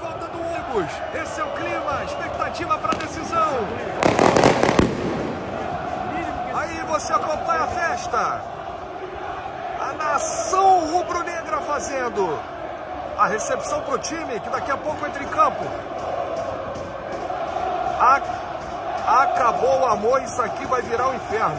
volta do ônibus. Esse é o clima, expectativa para a decisão. Aí você acompanha a festa. A nação rubro-negra fazendo a recepção para o time, que daqui a pouco entra em campo. Acabou o amor, isso aqui vai virar um inferno.